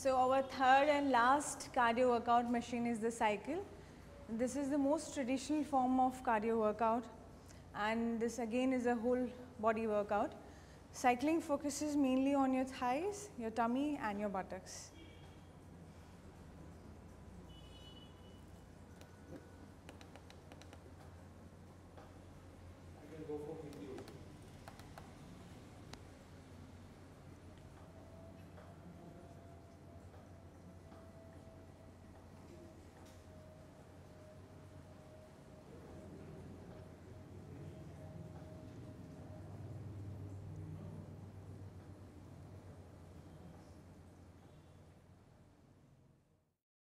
So, our third and last cardio workout machine is the cycle. This is the most traditional form of cardio workout and this again is a whole body workout. Cycling focuses mainly on your thighs, your tummy and your buttocks.